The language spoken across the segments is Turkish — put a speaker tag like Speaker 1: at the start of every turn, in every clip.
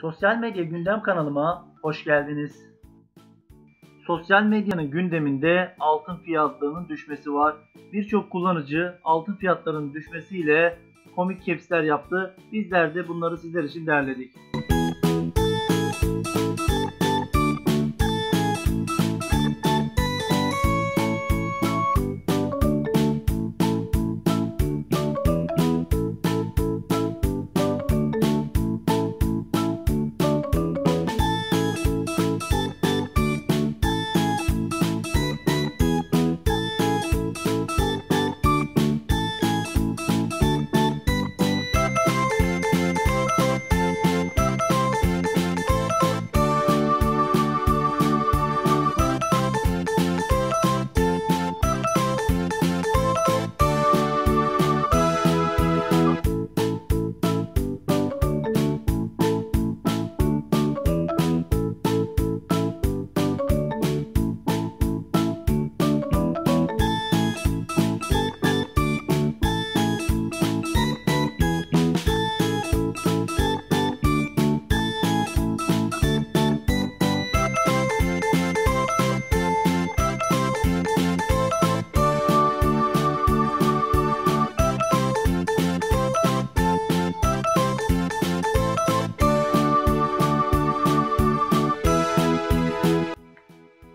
Speaker 1: Sosyal medya gündem kanalıma hoş geldiniz. Sosyal medyanın gündeminde altın fiyatlarının düşmesi var. Birçok kullanıcı altın fiyatlarının düşmesiyle komik kepsler yaptı. Bizler de bunları sizler için derledik.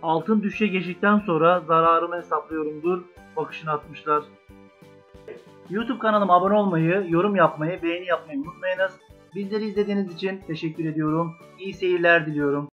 Speaker 1: Altın düşe geçtikten sonra zararımı hesaplıyorumdur bakışını atmışlar. YouTube kanalıma abone olmayı, yorum yapmayı, beğeni yapmayı unutmayınız. Bizleri izlediğiniz için teşekkür ediyorum. İyi seyirler diliyorum.